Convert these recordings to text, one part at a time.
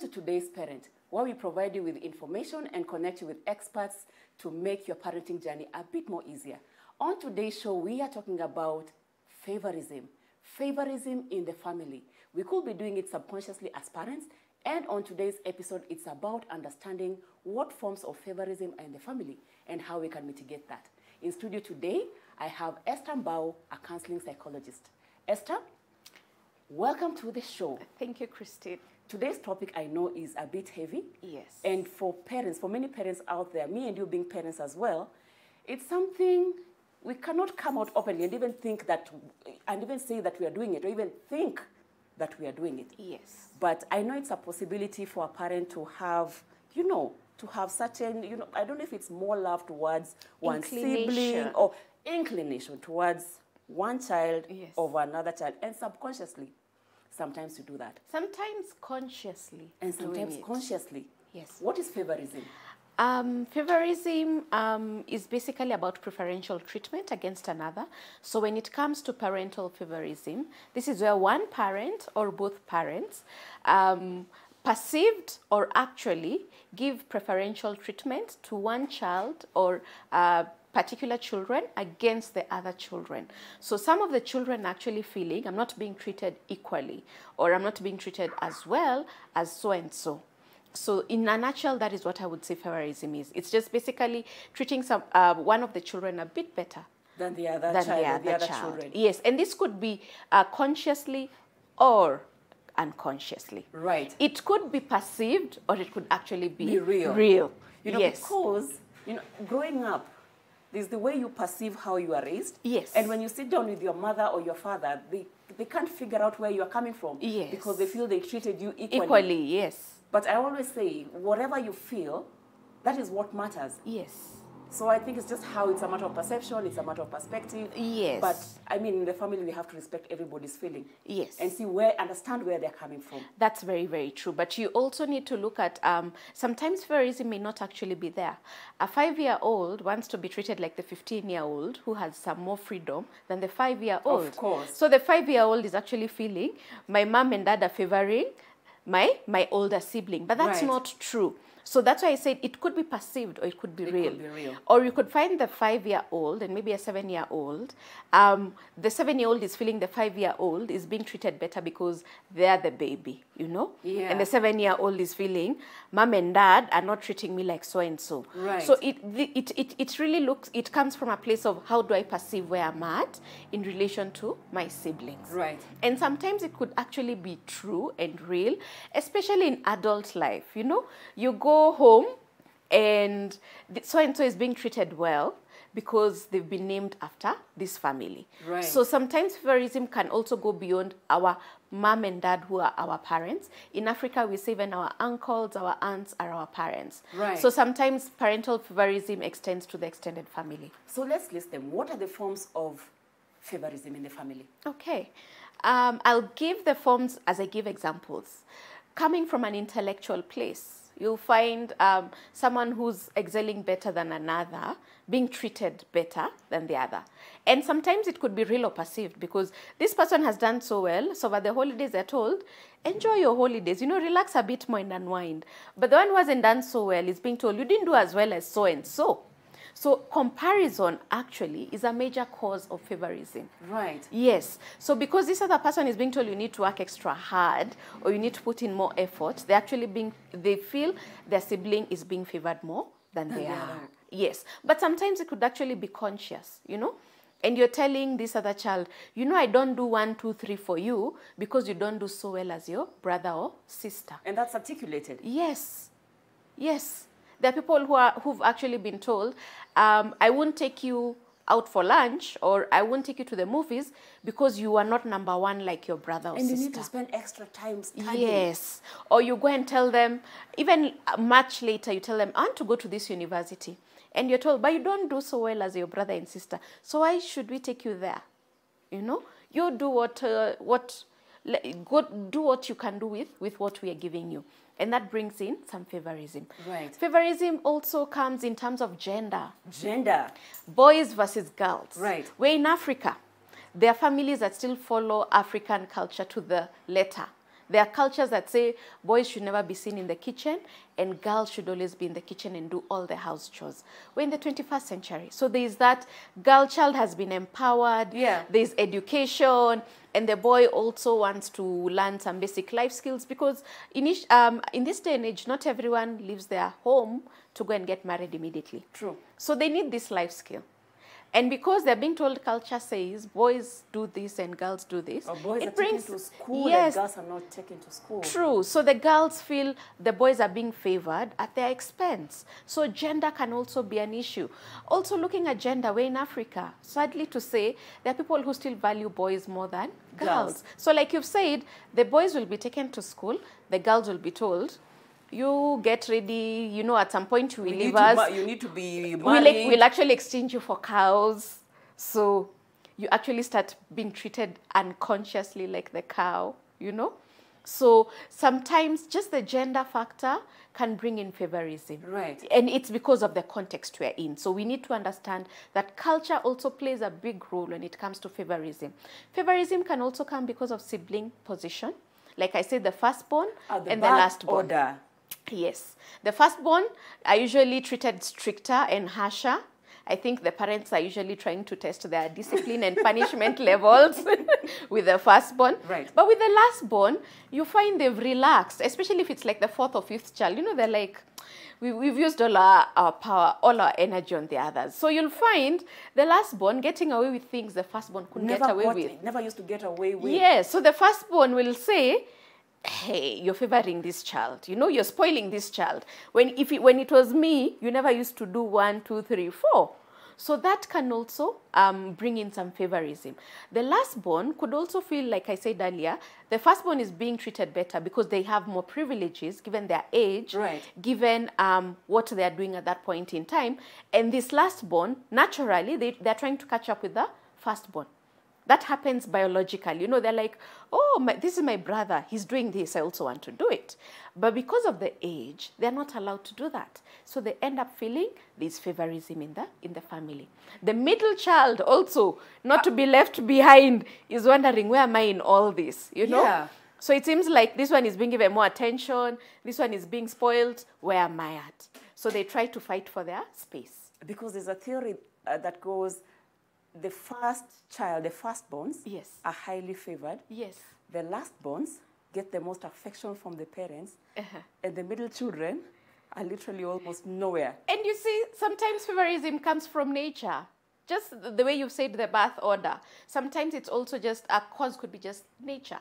to today's Parent, where we provide you with information and connect you with experts to make your parenting journey a bit more easier. On today's show, we are talking about favorism. Favorism in the family. We could be doing it subconsciously as parents, and on today's episode, it's about understanding what forms of favorism are in the family and how we can mitigate that. In studio today, I have Esther Mbao, a counseling psychologist. Esther, welcome to the show. Thank you, Christine. Today's topic I know is a bit heavy. Yes. And for parents, for many parents out there, me and you being parents as well, it's something we cannot come out openly and even think that, and even say that we are doing it, or even think that we are doing it. Yes. But I know it's a possibility for a parent to have, you know, to have certain, you know, I don't know if it's more love towards one sibling or inclination towards one child Yes. over another child, and subconsciously, sometimes you do that, Sometimes consciously. and sometimes consciously. Yes. What is favorism? Um, favorism um, is basically about preferential treatment against another. So when it comes to parental favorism, this is where one parent or both parents um, perceived or actually give preferential treatment to one child or uh, particular children against the other children. So some of the children actually feeling I'm not being treated equally or I'm not being treated as well as so and so. So, in a nutshell, that is what I would say favorism is. It's just basically treating some uh, one of the children a bit better Than the other than child the other, the other child. children. Yes, and this could be uh, consciously or unconsciously. Right. It could be perceived or it could actually be, Be real. Real. You know, yes. because you know, growing up, there's the way you perceive how you are raised. Yes. And when you sit down with your mother or your father, they they can't figure out where you are coming from. Yes. Because they feel they treated you equally. Equally, yes. But I always say, whatever you feel, that is what matters. Yes. So I think it's just how it's a matter of perception, it's a matter of perspective. Yes. But I mean, in the family, we have to respect everybody's feeling. Yes. And see where, understand where they're coming from. That's very, very true. But you also need to look at um, sometimes favorism may not actually be there. A five year old wants to be treated like the 15 year old who has some more freedom than the five year old. Of course. So the five year old is actually feeling my mom and dad are favoring my, my older sibling. But that's Right. not true. So that's why I said it could be perceived or it could be It real. could be real. Or you could find the five year old and maybe a seven year old. Um, the seven year old is feeling the five year old is being treated better because they're the baby, you know? Yeah. And the seven year old is feeling mom and dad are not treating me like so and so. Right. So it, it, it, it really looks, it comes from a place of how do I perceive where I'm at in relation to my siblings. Right. And sometimes it could actually be true and real, especially in adult life. You know, you go home and so and so is being treated well because they've been named after this family. Right. So sometimes favorism can also go beyond our mom and dad who are our parents. In Africa, we say even our uncles, our aunts are our parents. Right. So sometimes parental favorism extends to the extended family. So let's list them. What are the forms of favorism in the family? Okay. Um, I'll give the forms as I give examples. Coming from an intellectual place, you'll find um, someone who's excelling better than another being treated better than the other. And sometimes it could be real or perceived because this person has done so well. So, over the holidays, they're told, enjoy your holidays, you know, relax a bit more and unwind. But the one who hasn't done so well is being told, you didn't do as well as so and so. So, comparison actually is a major cause of favorism. Right. Yes. So because this other person is being told you need to work extra hard or you need to put in more effort, they actually being they feel their sibling is being favored more than they the are. Yes. But sometimes it could actually be conscious, you know? And you're telling this other child, you know, I don't do one, two, three for you because you don't do so well as your brother or sister. And that's articulated. Yes, yes. There are people who are who've actually been told, um, I won't take you out for lunch or I won't take you to the movies because you are not number one like your brother or sister. And you need to spend extra time studying. Yes. Or you go and tell them, even much later, you tell them, I want to go to this university. And you're told, but you don't do so well as your brother and sister. So why should we take you there? You know, you do what, uh, what, go, do what you can do with, with what we are giving you. And that brings in some favorism. Right. Favorism also comes in terms of gender Gender. boys versus girls. Right. We're in Africa. There are families that still follow African culture to the letter. There are cultures that say boys should never be seen in the kitchen and girls should always be in the kitchen and do all the house chores. We're in the 21st century. So there's that girl child has been empowered. Yeah. There's education and the boy also wants to learn some basic life skills because in, each, um, in this day and age, not everyone leaves their home to go and get married immediately. True. So they need this life skill. And because they're being told culture says boys do this and girls do this, Or boys it are brings taken to school yes, and girls are not taken to school. True. So the girls feel the boys are being favored at their expense. So gender can also be an issue. Also, looking at gender, we're in Africa. Sadly to say, there are people who still value boys more than girls. Girls. So, like you've said, the boys will be taken to school, the girls will be told, you get ready, you know, at some point you will leave us you need to be we'll, married. we'll actually exchange you for cows. So you actually start being treated unconsciously like the cow, you know? So sometimes just the gender factor can bring in favorism. Right. And it's because of the context we're in. So we need to understand that culture also plays a big role when it comes to favorism. Favorism can also come because of sibling position. Like I said, the firstborn the and the lastborn. order. Yes. The firstborn are usually treated stricter and harsher. I think the parents are usually trying to test their discipline and punishment levels with the firstborn. Right. But with the lastborn, you find they've relaxed, especially if it's like the fourth or fifth child. You know, they're like, we, we've used all our, our power, all our energy on the others. So you'll find the lastborn getting away with things the firstborn couldn't Never, get away got- with. never used to get away with. Yes, so the firstborn will say, "Hey, you're favoring this child. You know, you're spoiling this child. When if it, when it was me, you never used to do one, two, three, four. So that can also um, bring in some favorism. The lastborn could also feel, like I said earlier, the first firstborn is being treated better because they have more privileges given their age, Right. given um, what they are doing at that point in time. And this lastborn, naturally, they, they're trying to catch up with the first firstborn. That happens biologically. You know, they're like, oh, my, this is my brother. He's doing this. I also want to do it. But because of the age, they're not allowed to do that. So they end up feeling this favorism in the, in the family. The middle child also, not to be left behind, is wondering, where am I in all this? You know? Yeah. So it seems like this one is being given more attention, this one is being spoiled. Where am I at? So they try to fight for their space. Because there's a theory uh, that goes the first child, the firstborns, Yes. are highly favored. Yes. The lastborns get the most affection from the parents, Uh-huh. and the middle children are literally almost nowhere. And you see, sometimes favorism comes from nature. Just the way you've said the birth order. Sometimes it's also just a cause could be just nature.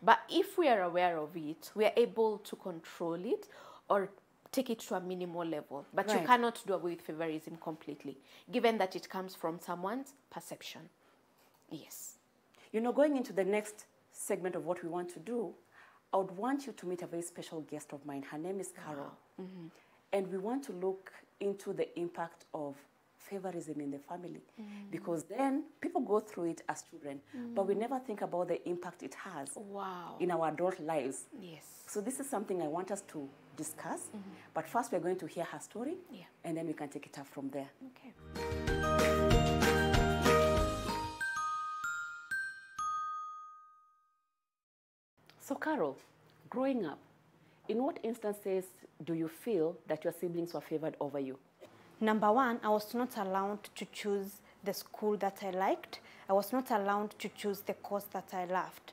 But if we are aware of it, we are able to control it or take it to a minimal level. But you cannot do away with favorism completely, given that it comes from someone's perception. Yes. You know, going into the next segment of what we want to do, I would want you to meet a very special guest of mine. Her name is Carol. Mm-hmm. And we want to look into the impact of favorism in the family. Mm. Because then people go through it as children, but we mm. never think about the impact it has Wow. in our adult lives. Yes. So this is something I want us to discuss. Mm-hmm. But first, we're going to hear her story, Yeah. and then we can take it up from there. Okay. So, Carol, growing up, in what instances do you feel that your siblings were favored over you? Number one, I was not allowed to choose the school that I liked. I was not allowed to choose the course that I loved.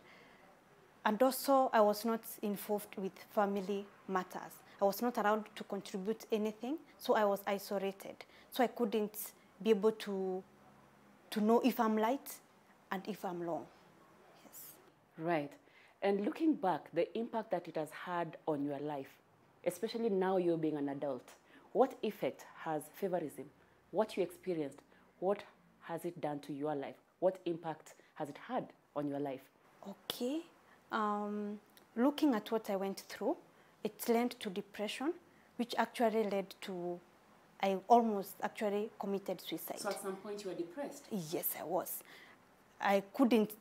And also, I was not involved with family matters. I was not allowed to contribute anything, so I was isolated. So I couldn't be able to, to know if I'm light and if I'm long. Yes. Right. And looking back, the impact that it has had on your life, especially now you're being an adult, what effect has favorism, what you experienced, what has it done to your life? What impact has it had on your life? Okay. Um, looking at what I went through, it led to depression, which actually led to, I almost actually committed suicide. So at some point you were depressed. Yes, I was. I couldn't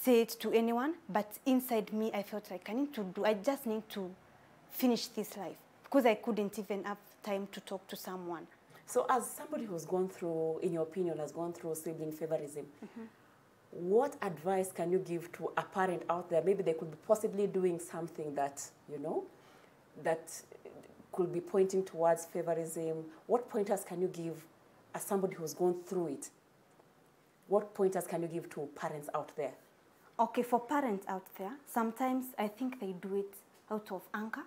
say it to anyone, but inside me, I felt like I need to do, I just need to finish this life because I couldn't even have time to talk to someone. So, as somebody who's gone through, in your opinion, has gone through sibling favorism, what advice can you give to a parent out there? Maybe they could be possibly doing something that, you know, that could be pointing towards favorism. What pointers can you give as somebody who's gone through it? What pointers can you give to parents out there? Okay, for parents out there, sometimes I think they do it out of anger.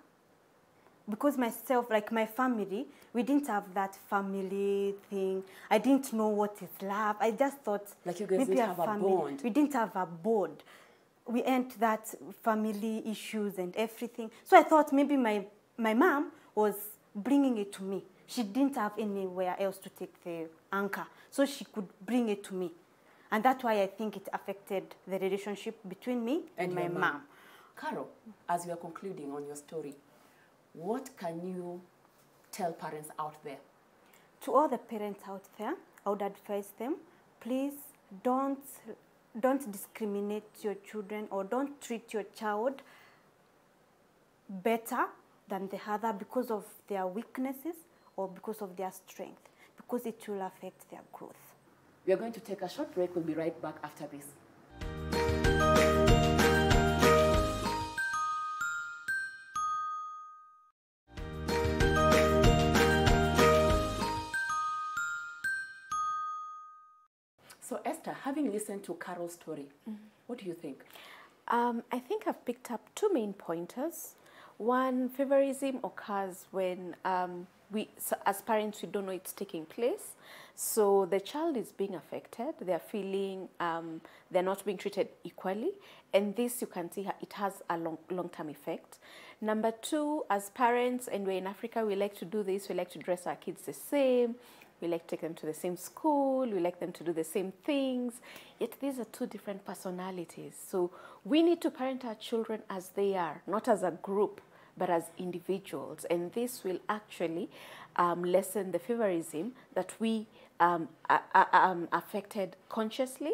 Because myself, like my family, we didn't have that family thing. I didn't know what is love. I just thought Like you guys maybe didn't have a family. bond. We didn't have a bond. We ain't that family issues and everything. So I thought maybe my my mom was bringing it to me. She didn't have anywhere else to take the anchor, so she could bring it to me, and that's why I think it affected the relationship between me and, my your mom. Carol, as we are concluding on your story, what can you tell parents out there? To all the parents out there, I would advise them, please don't don't discriminate your children or don't treat your child better than the other because of their weaknesses or because of their strength, because it will affect their growth. We are going to take a short break. We'll be right back after this. So, Esther, having listened to Carol's story, what do you think? Um, I think I've picked up two main pointers. One, favorism occurs when um, we, so as parents, we don't know it's taking place. So the child is being affected. They're feeling um, they're not being treated equally, and this you can see it has a long long-term effect. Number two, as parents, and we're in Africa, we like to do this. We like to dress our kids the same. We like to take them to the same school. We like them to do the same things. Yet these are two different personalities. So we need to parent our children as they are, not as a group, but as individuals. And this will actually um, lessen the favorism that we um, are, are, um, affected consciously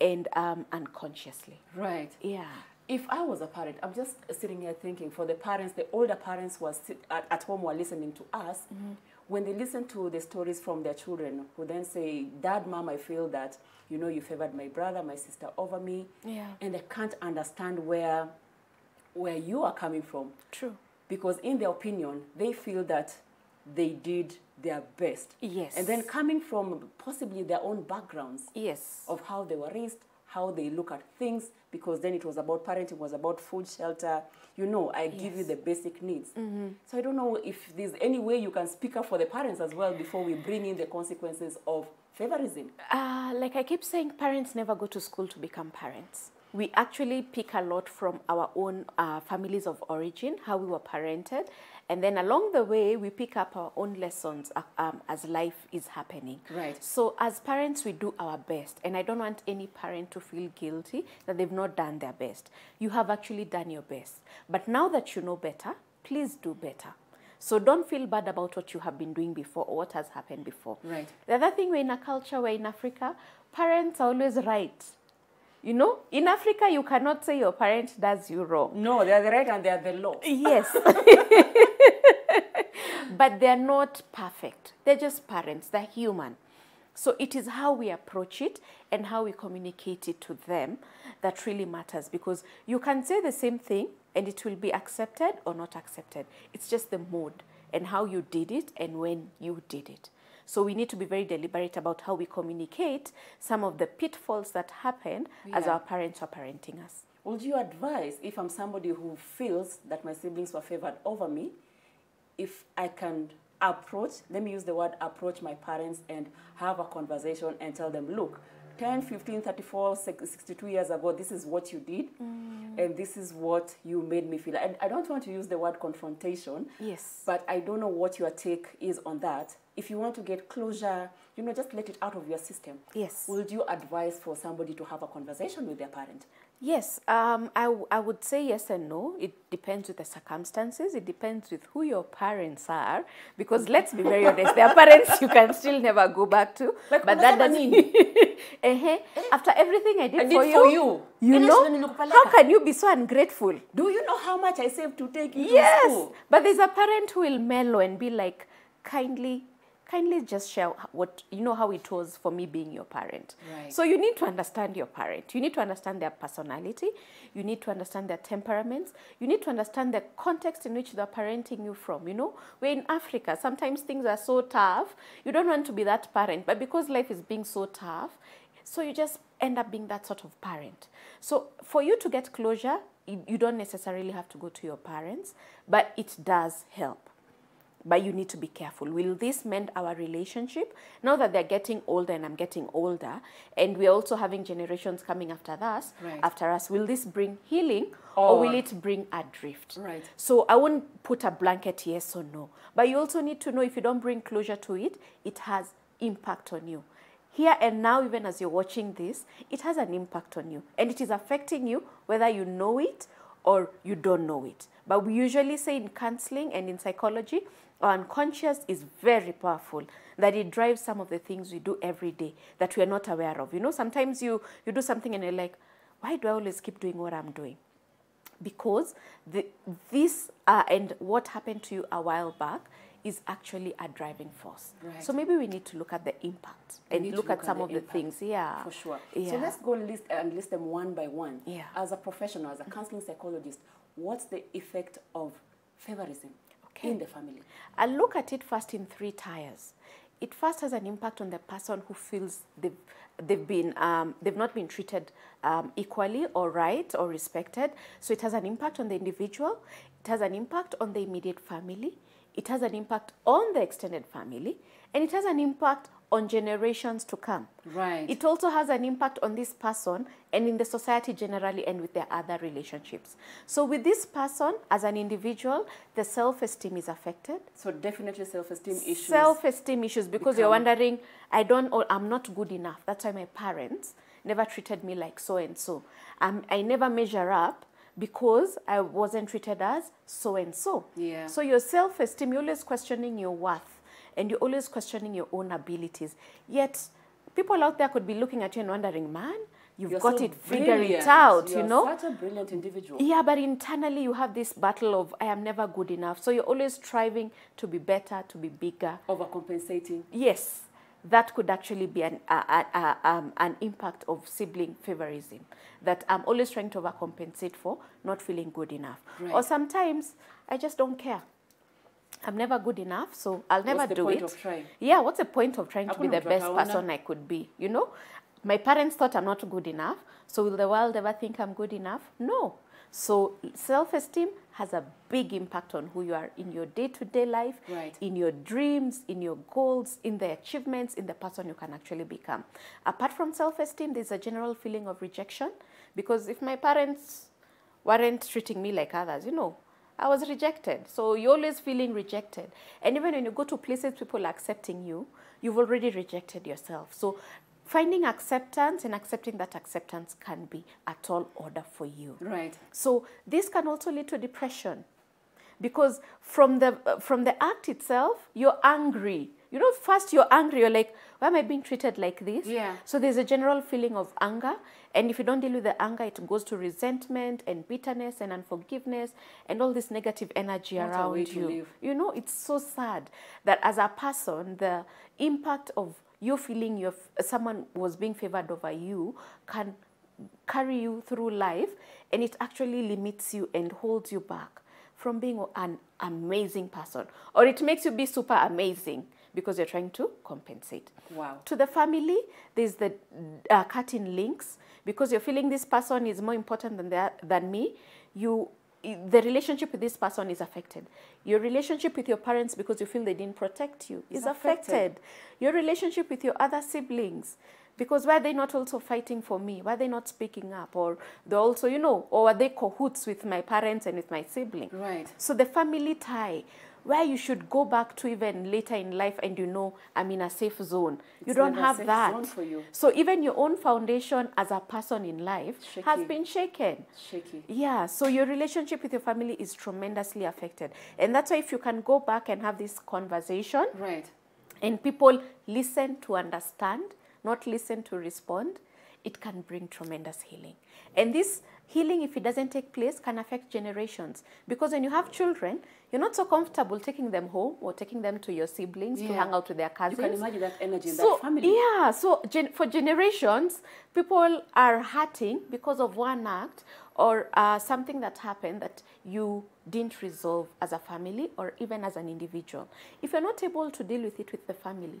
and um, unconsciously. Right. Yeah. If I was a parent, I'm just sitting here thinking for the parents, the older parents who are at, at home who are listening to us, when they listen to the stories from their children, who then say, Dad, Mom, I feel that, you know, you favored my brother, my sister over me. Yeah. And they can't understand where, where you are coming from. True. Because in their opinion, they feel that they did their best. Yes. And then coming from possibly their own backgrounds Yes. of how they were raised, how they look at things, because then it was about parenting, was about food, shelter. You know, I give you the basic needs. So I don't know if there's any way you can speak up for the parents as well before we bring in the consequences of favorism. Uh, like I keep saying, parents never go to school to become parents. We actually pick a lot from our own uh, families of origin, how we were parented, and then along the way, we pick up our own lessons uh, um, as life is happening. Right. So, as parents, we do our best, and I don't want any parent to feel guilty that they've not done their best. You have actually done your best. But now that you know better, please do better. So don't feel bad about what you have been doing before or what has happened before. Right. The other thing, we're in a culture where in Africa, parents are always right. You know, in Africa, you cannot say your parent does you wrong. No, they are the right and they are the law. Yes. but they're not perfect. They're just parents, they're human. So it is how we approach it and how we communicate it to them that really matters because you can say the same thing and it will be accepted or not accepted. It's just the mode and how you did it and when you did it. So we need to be very deliberate about how we communicate some of the pitfalls that happen as our parents are parenting us. Would you advise if I'm somebody who feels that my siblings were favored over me, if I can approach, let me use the word approach my parents and have a conversation and tell them, look, 10, 15, 34, 62 years ago, this is what you did, mm. and this is what you made me feel. I, I don't want to use the word confrontation, Yes. but I don't know what your take is on that. If you want to get closure, you know, just let it out of your system. Yes. Would you advise for somebody to have a conversation with their parent? Yes, um, I, I would say yes and no. It depends with the circumstances. It depends with who your parents are. Because let's be very honest, there are parents you can still never go back to. Like, but that doesn't. mean. uh -huh. After everything I did, I did for, for you, you. you know, how can you be so ungrateful? Do you know how much I saved to take you to school? Yes, but there's a parent who will mellow and be like, kindly, kindly just share what you know how it was for me being your parent. Right. So you need to understand your parent. You need to understand their personality. You need to understand their temperaments. You need to understand the context in which they're parenting you from. You know, we're in Africa. Sometimes things are so tough. You don't want to be that parent, but because life is being so tough, so you just end up being that sort of parent. So for you to get closure, you, you don't necessarily have to go to your parents, but it does help but you need to be careful. Will this mend our relationship? Now that they're getting older and I'm getting older, and we're also having generations coming after us, Right. after us, will this bring healing or, will it bring adrift? Right. So I won't put a blanket yes or no. But you also need to know if you don't bring closure to it, it has impact on you. Here and now, even as you're watching this, it has an impact on you. And it is affecting you whether you know it or you don't know it. But we usually say in counseling and in psychology, our unconscious is very powerful, that it drives some of the things we do every day that we are not aware of. You know, sometimes you, you do something and you're like, why do I always keep doing what I'm doing? because the, this uh, and what happened to you a while back is actually a driving force. Right. So maybe we need to look at the impact We and to look, at some the of the impact, things. Yeah, For sure. Yeah. So let's go list and list them one by one. Yeah. As a professional, as a counseling psychologist, what's the effect of favorism Okay. in the family? I look at it first in three tiers. It first has an impact on the person who feels they've, they've, been, um, they've not been treated um, equally or right or respected. So it has an impact on the individual, it has an impact on the immediate family, it has an impact on the extended family, and it has an impact on generations to come. Right. It also has an impact on this person and in the society generally and with their other relationships. So, with this person as an individual, the self esteem is affected. So definitely self-esteem issues. Self-esteem issues because you're wondering, I don't, or I'm not good enough. That's why my parents never treated me like so and so. Um, I never measure up because I wasn't treated as so and so. Yeah. So your self-esteem, you're always questioning your worth, and you're always questioning your own abilities. Yet, people out there could be looking at you and wondering, man, you've You're got so it, figure it out, You're you know. such a brilliant individual. Yeah, but internally you have this battle of I am never good enough. So you're always striving to be better, to be bigger. Overcompensating. Yes, that could actually be an, a, a, a, um, an impact of sibling favorism that I'm always trying to overcompensate for not feeling good enough. Right. Or sometimes I just don't care. I'm never good enough, so I'll never What's the do point it. of trying? Yeah, what's the point of trying to be the best person I could be? You know, my parents thought I'm not good enough, so will the world ever think I'm good enough? No. So self-esteem has a big impact on who you are in your day-to-day life, Right. in your dreams, in your goals, in the achievements, in the person you can actually become. Apart from self-esteem, there's a general feeling of rejection because if my parents weren't treating me like others, you know, I was rejected. So you're always feeling rejected. And even when you go to places people are accepting you, you've already rejected yourself. So finding acceptance and accepting that acceptance can be a tall order for you. Right. So this can also lead to depression because from the uh, from the act itself, you're angry. You know, first you're angry. You're like, why am I being treated like this? Yeah. So there's a general feeling of anger, and if you don't deal with the anger, it goes to resentment and bitterness and unforgiveness and all this negative energy What around you. live. You know, it's so sad that as a person, the impact of you feeling your someone was being favored over you can carry you through life, and it actually limits you and holds you back from being an amazing person, or it makes you be super amazing because you're trying to compensate. Wow. To the family, there's the uh, cutting links because you're feeling this person is more important than the, than me. You the relationship with this person is affected. Your relationship with your parents because you feel they didn't protect you is Is affected. affected. Your relationship with your other siblings because why are they not also fighting for me? Why are they not speaking up? Or they're also, you know, or are they cahoots with my parents and with my sibling? Right. So the family tie, where you should go back to even later in life and you know I'm in a safe zone. you don't have that. for you. So even your own foundation as a person in life has been shaken. Shaky. Yeah, so your relationship with your family is tremendously affected. And that's why if you can go back and have this conversation Right. and people listen to understand, not listen to respond, it can bring tremendous healing. And this healing, if it doesn't take place, can affect generations. Because when you have children, you're not so comfortable taking them home or taking them to your siblings to hang out with their cousins. You can imagine that energy in so, that family. Yeah, so gen- for generations, people are hurting because of one act or uh, something that happened that you didn't resolve as a family or even as an individual. If you're not able to deal with it with the family,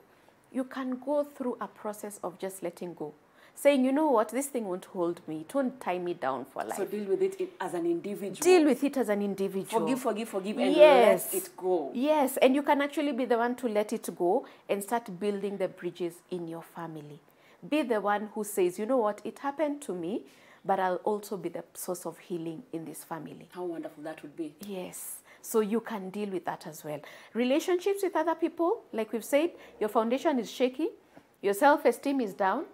you can go through a process of just letting go. Saying, you know what, this thing won't hold me, it won't tie me down for life. So deal with it as an individual. deal with it as an individual. Forgive, forgive, forgive, and yes. let it go. Yes, and you can actually be the one to let it go and start building the bridges in your family. Be the one who says, you know what, it happened to me, but I'll also be the source of healing in this family. How wonderful that would be. Yes. So you can deal with that as well. Relationships with other people, like we've said, your foundation is shaky, your self esteem is down.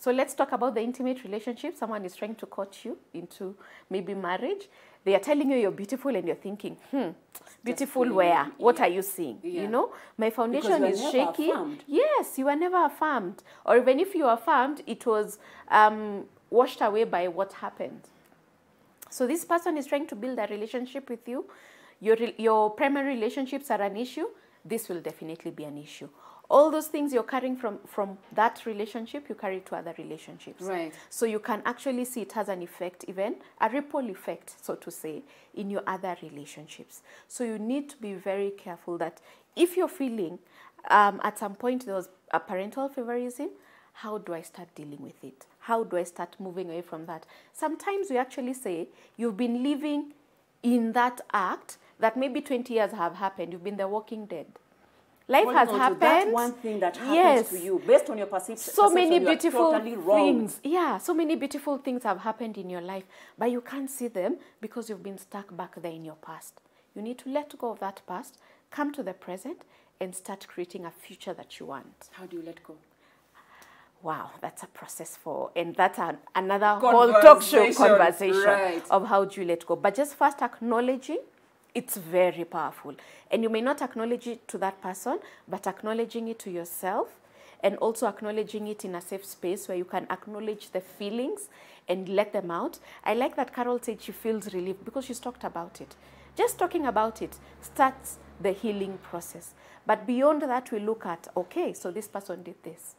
So let's talk about the intimate relationship. Someone is trying to court you into maybe marriage. They are telling you you're beautiful and you're thinking, hmm, beautiful where? it, What are you seeing? Yeah. You know, my foundation is shaky. affirmed. Yes, you are never affirmed. Or even if you are affirmed, it was um, washed away by what happened. So this person is trying to build a relationship with you. Your, your primary relationships are an issue. This will definitely be an issue. All those things you're carrying from, from that relationship, you carry to other relationships. Right. So you can actually see it has an effect, even a ripple effect, so to say, in your other relationships. So you need to be very careful that if you're feeling um, at some point there was a parental favorism, how do I start dealing with it? How do I start moving away from that? Sometimes we actually say you've been living in that act that maybe 20 years have happened. You've been the walking dead. Life Holding has happened. That one thing that happens yes to you, based on your percep- perception, so many beautiful totally wrong. things yeah so many beautiful things have happened in your life but you can't see them because you've been stuck back there in your past you need to let go of that past come to the present and start creating a future that you want How do you let go? wow that's a process for and that's an, another whole talk show Conversation, conversation right. of how do you let go but just first acknowledging it's very powerful. And you may not acknowledge it to that person but acknowledging it to yourself and also acknowledging it in a safe space where you can acknowledge the feelings and let them out. I like that carol said she feels relief because she's talked about it. Just talking about it starts the healing process. But beyond that we look at okay so this person did this.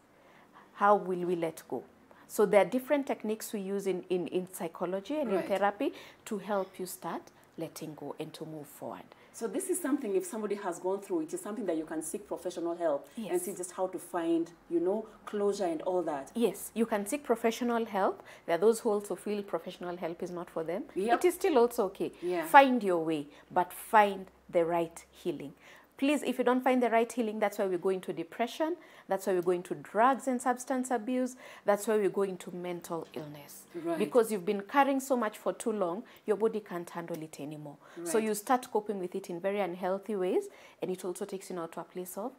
How will we let go? So there are different techniques we use in, in, in psychology and Right. in therapy to help you start letting go and to move forward. So this is something if somebody has gone through it is something that you can seek professional help and see just how to find, you know, closure and all that. Yes, you can seek professional help. There are those who also feel professional help is not for them. Yep. It is still also okay. Yeah. Find your way, but find the right healing. Please, if you don't find the right healing, that's why we go into depression. That's why we go into drugs and substance abuse. That's why we go into mental illness. Right. Because you've been carrying so much for too long, your body can't handle it anymore. Right. So you start coping with it in very unhealthy ways, and it also takes you now to a place of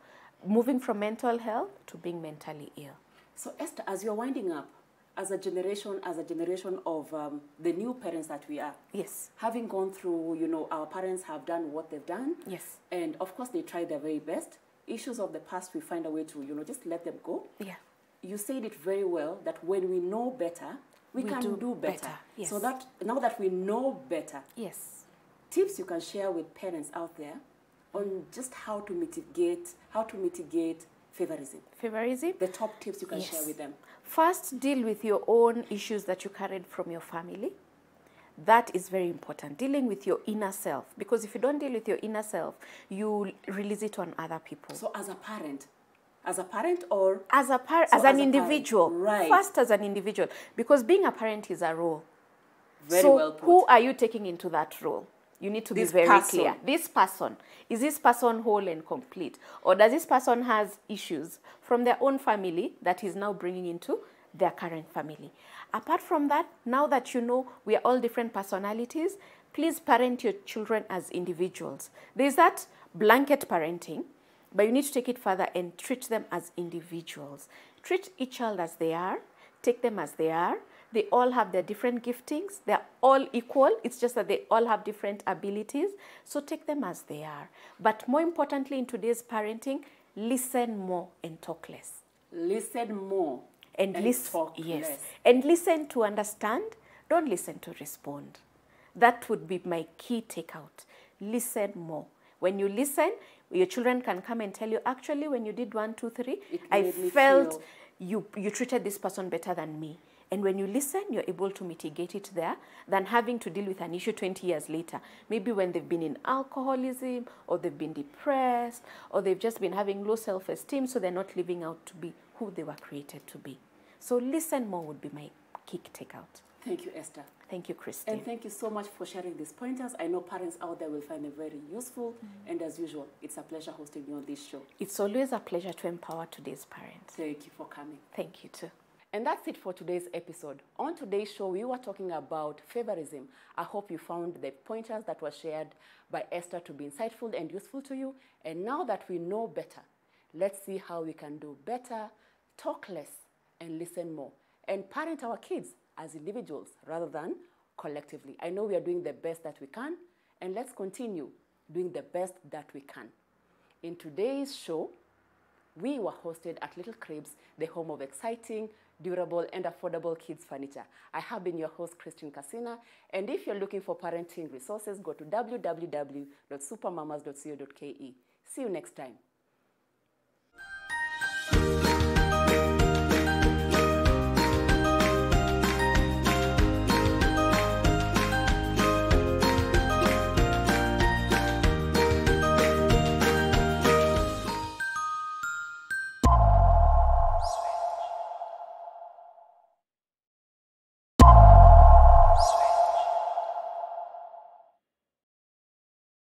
moving from mental health to being mentally ill. So Esther, as you're winding up, as a generation, as a generation of um, the new parents that we are, Yes. having gone through, you know, our parents have done what they've done, Yes. and of course they try their very best. Issues of the past, we find a way to, you know, just let them go. Yeah. You said it very well that when we know better, we, We can do do, better. better, yes. So that now that we know better, Yes. tips you can share with parents out there on just how to mitigate how to mitigate favorism. Favorism. The top tips you can share with them. First, deal with your own issues that you carried from your family. That is very important. Dealing with your inner self. Because if you don't deal with your inner self, you release it on other people. So as a parent, as a parent or as a par- So as an as a parent, individual, right. first as an individual, because being a parent is a role. very so well put. who are you taking into that role? You need to This be very person. clear. This person is this person whole and complete, or does this person has issues from their own family that is now bringing into their current family? Apart from that, now that you know we are all different personalities, please parent your children as individuals. There's that blanket parenting, but you need to take it further and treat them as individuals. Treat each child as they are, take them as they are. They all have their different giftings. They're all equal. It's just that they all have different abilities. So take them as they are. But more importantly, in today's parenting, listen more and talk less. listen more and, And lis- talk yes less. and listen to understand don't listen to respond that would be my key takeout listen more when you listen your children can come and tell you actually when you did one two three It i felt feel- you you treated this person better than me and when you listen you're able to mitigate it there than having to deal with an issue 20 years later maybe when they've been in alcoholism or they've been depressed or they've just been having low self-esteem so they're not living out to be who they were created to be so listen more would be my key takeout Thank you, Esther. thank you christine And thank you so much for sharing these pointers. I know parents out there will find them very useful. Mm-hmm. And as usual, it's a pleasure hosting you on this show. it's always a pleasure to empower today's parents Thank you for coming. thank you too And that's it for today's episode. On today's show, we were talking about favorism. I hope you found the pointers that were shared by Esther to be insightful and useful to you. And now that we know better, let's see how we can do better, talk less, and listen more, and parent our kids as individuals rather than collectively. I know we are doing the best that we can, and let's continue doing the best that we can. In today's show, we were hosted at Little Cribs, the home of exciting, durable, and affordable kids furniture. I have been your host, Christine Casina, and if you're looking for parenting resources, go to www.supamamas.co.ke. See you next time.